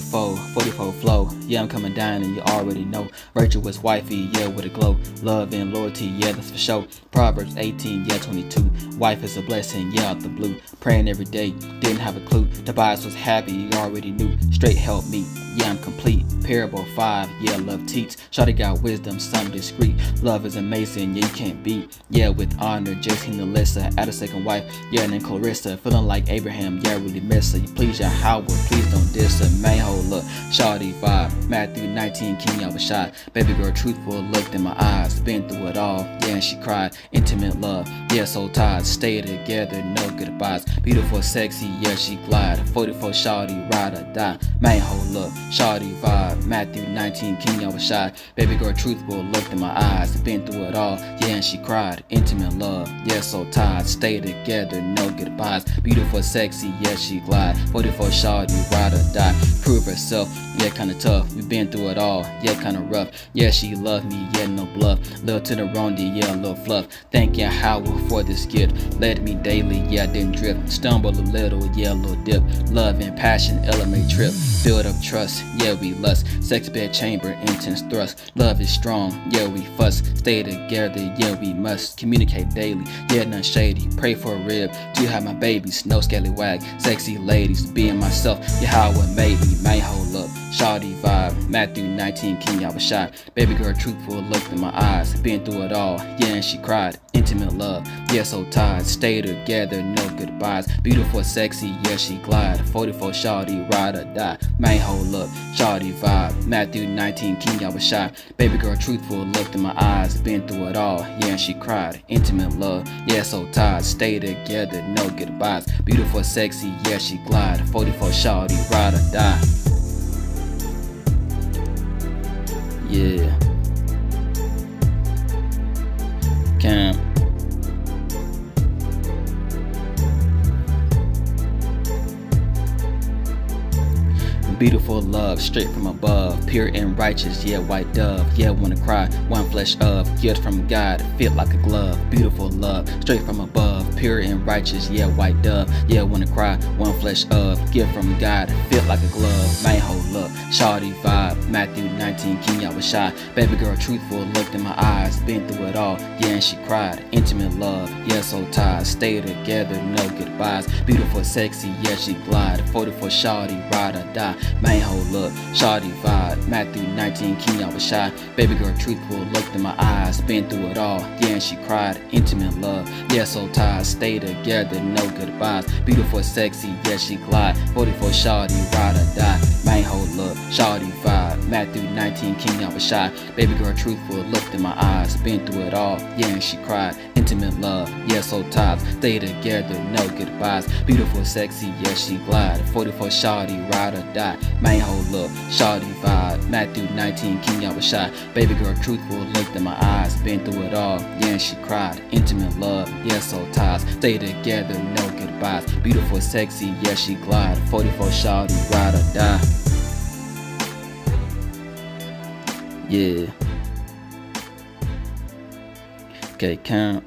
44, 44 flow. Yeah, I'm coming down and you already know. Virtuous wifey, yeah, with a glow. Love and loyalty, yeah, that's for sure. Proverbs 18, yeah, 22. Wife is a blessing, yeah, out the blue. Praying every day, didn't have a clue. Tobias was happy, you already knew. Straight help me, yeah, I'm complete. Proverbs 5, yeah, love teach. Shawty got wisdom, some discreet. Love is amazing, yeah, you can't beat. Yeah, with honor, Jason Alyssa. Add a second wife, yeah, and then Clarissa. Feeling like Abraham, yeah, really miss her. You please your Howard, please don't diss her. Man, hold up, Shawty 5. Matthew 19, King of a shot. Baby girl, truthful, looked in my eyes. Been through it all, yeah, and she cried. Intimate love, yeah, so tied. Stay together, no goodbyes. Beautiful, sexy, yeah, she glide. 44 Shawty, ride or die. Man, hold up, Shawty 5. Matthew 19, King of a shot. Baby girl, truthful, looked in my eyes. Been through it all, yeah, and she cried. Intimate love, yeah, so tied. Stay together, no goodbyes. Beautiful, sexy, yeah, she glide. 44 Shawty, ride or die. Prove herself, yeah, kinda tough. We been through it all, yeah, kinda rough. Yeah, she love me, yeah, no bluff. Little to the rondi, yeah, a little fluff. Thank you, Howard, for this gift. Led me daily, yeah, didn't drift. Stumble a little, yeah, a little dip. Love and passion, element trip. Build up trust, yeah, we lust. Sex bed chamber, intense thrust. Love is strong, yeah, we fuss. Stay together, yeah, we must. Communicate daily, yeah, none shady. Pray for a rib, to have my babies, no scallywag. Sexy ladies, being myself, yeah, how it made me, man, hold up. Shawty vibe, Matthew 19, King of a shot. Baby girl, truthful, look in my eyes. Been through it all, yeah, and she cried. Intimate love, yeah, so tied. Stay together, no goodbyes. Beautiful, sexy, yeah, she glide. 44 Shawty, ride or die. Man, hold up, Shawty vibe, Matthew 19, King of a shot. Baby girl, truthful, look in my eyes. Been through it all, yeah, and she cried. Intimate love, yeah, so tied. Stay together, no goodbyes. Beautiful, sexy, yeah, she glide. 44 Shawty, ride or die. Yeah. Cam. Beautiful love, straight from above, pure and righteous, yeah, white dove, yeah, wanna cry, one flesh of, gift from God, fit like a glove, beautiful love, straight from above, pure and righteous, yeah, white dove, yeah, wanna cry, one flesh of, gift from God, fit like a glove, man, hold up, Shawty vibe, Matthew 19, King y'all was shy, baby girl, truthful, looked in my eyes, been through it all, yeah, and she cried, intimate love, yeah, so tied, stay together, no goodbyes, beautiful, sexy, yeah, she glide, 44 Shawty, ride or die, Man, hold up, Shawty vibe, Matthew 19, King I was shy. Baby girl, truthful, looked in my eyes, been through it all, yeah, and she cried. Intimate love, yeah, so tied, stay together, no goodbyes. Beautiful, sexy, yeah, she glide. 44 Shawty, ride or die. Man, hold up, vibe, Matthew 19, King I was shy. Baby girl, truthful, looked in my eyes, been through it all, yeah, and she cried. Intimate love, yeah, so tied, stay together, no goodbyes. Beautiful, sexy, yes, she glide. 44 Shawty, ride or die. Man, hold up, Shawty vibe, Matthew 19, King I was shy. Baby girl, truthful, looked in my eyes, been through it all, yeah, she cried. Intimate love, yes, so ties, stay together, no goodbyes. Beautiful, sexy, yes, she glide. 44 Shawty, ride or die. Yeah. Okay, count.